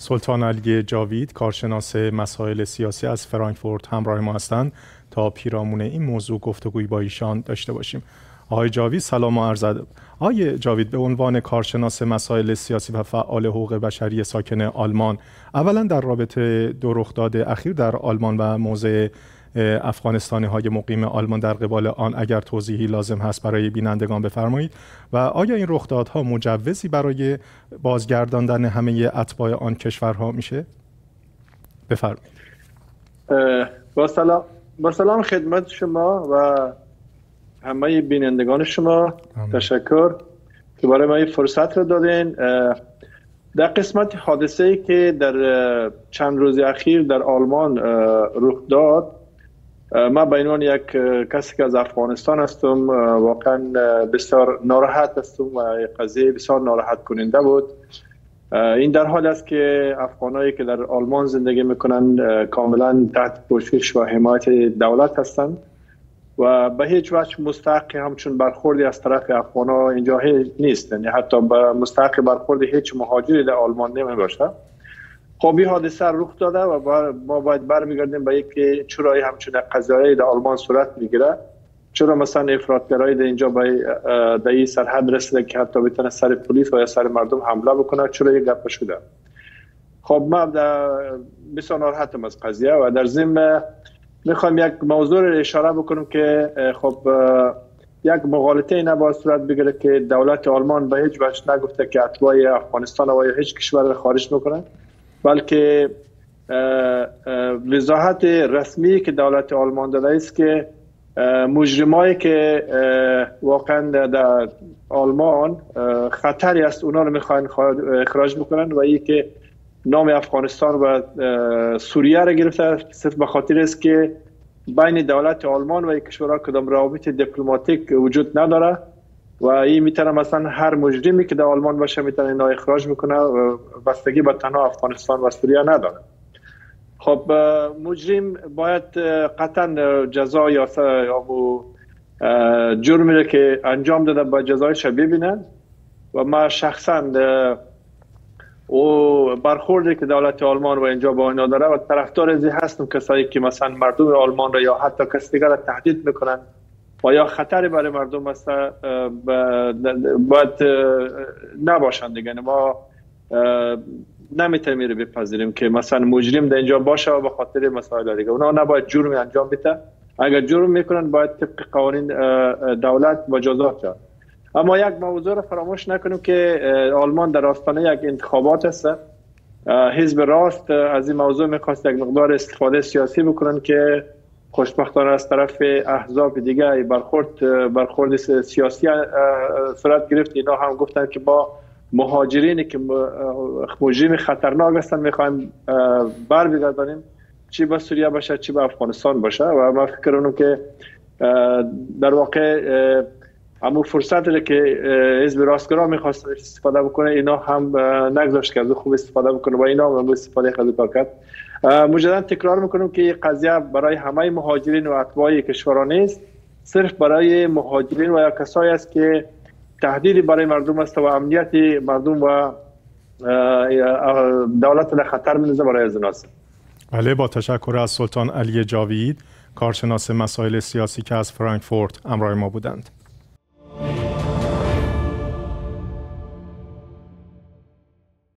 سلطان علی جاوید کارشناس مسائل سیاسی از فرانکفورت همراه ما هستند تا پیرامون این موضوع گفتگوی با ایشان داشته باشیم. آقای جاوید سلام و عرض آقای جاوید به عنوان کارشناس مسائل سیاسی و فعال حقوق بشری ساکن آلمان اولا در رابطه دو رخداد اخیر در آلمان و موضع افغانستانی های مقیم آلمان در قبال آن اگر توضیحی لازم هست برای بینندگان بفرمایید. و آیا این رخدادها مجوزی برای بازگرداندن همه اتباع آن کشورها میشه؟ بفرمایید. با سلام با سلام خدمت شما و همه بینندگان شما. تشکر. که برای ما فرصت رو دادین. در قسمت حادثه ای که در چند روز اخیر در آلمان رخ داد ما به عنوان یک کسی که از افغانستان هستم واقعا بسیار ناراحت هستم و قضیه بسیار ناراحت کننده بود. این در حال است که افغانایی که در آلمان زندگی می‌کنن کاملا تحت پوشش و حمایت دولت هستند و به هیچ وجه مستحق همچون برخوردی از طرف افغان اینجا نیست یعنی حتی مستحق برخورد هیچ مهاجری در آلمان نمی باشه خب این حادثه رخ داده و ما باید برمیگردیم به اینکه چرا همچون قضایی در آلمان صورت می‌گیره. چرا مثلا افراطگرایی در اینجا به این سرحد رسیده که حتی بتونه سر پلیس و یا سر مردم حمله بکنه؟ چرا یک گپ شده؟ خب ما بسیار ناراحتم از قضیه و در ضمن می‌خوام یک موضوع رو اشاره بکنم که خب یک مغالطه نباید صورت بگیره که دولت آلمان به هیچ وجه نگفته که اتباع افغانستان و یا هیچ کشور خارج می‌کنه بلکه وضاحت رسمی که دولت آلمان داده است که مجرمایی که واقعا در آلمان خطری است اونا رو می‌خواین اخراج بکنن و ای که نام افغانستان و سوریه را گرفته صرف به خاطر است که بین دولت آلمان و کشورها کدام روابط دیپلماتیک وجود نداره. و این می‌تونه مثلا هر مجرمی که در آلمان باشه می‌تونه اینا اخراج می‌کنه بستگی به تنها افغانستان و سوریه نداره. خب مجرم باید قطعا جزا یا جرمی که انجام داده با جزایش ببینن و ما شخصا و برخوردی که دولت آلمان و اینجا با اینا داره و طرفدار ازی هستم کسایی که مثلا مردم آلمان را یا حتی کس دیگر را تهدید می‌کنن. و یا خطری برای مردم است باید نباشند دیگه. ما نمی‌تونیم بپذیریم که مثلا مجرم در اینجا باشه و به خاطر مسائل دیگه. اونا نباید جرم انجام بده. اگر جرم می‌کنن باید طبق قوانین دولت مجازات شد اما یک موضوع را فراموش نکنیم که آلمان در آستانه یک انتخابات است. حزب راست از این موضوع می‌خواست یک مقدار استفاده سیاسی بکنن که خوشبختانه از طرف احزاب دیگه برخورد برخورد سیاسی صورت گرفت. اینا هم گفتن که با مهاجرینی که مجرم خطرناک هستن می‌خوایم بر بگردانیم چی به سوریه باشه چی به افغانستان باشه. و ما فکر کنم که در واقع اما فرصت که حزب راستگرا می‌خواست استفاده بکنه اینا هم نگذاشت که خوب استفاده بکنه و اینا هم استفاده خیلی کرد. مجددا تکرار می‌کنم که قضیه برای همه مهاجرین و اتباع کشورها نیست. صرف برای مهاجرین و یا کسایی است که تهدیدی برای مردم است و امنیت مردم و دولت در خطر میندازه برای از بله با تشکر از سلطان علی جاوید کارشناس مسائل سیاسی که از فرانکفورت همراه ما بودند.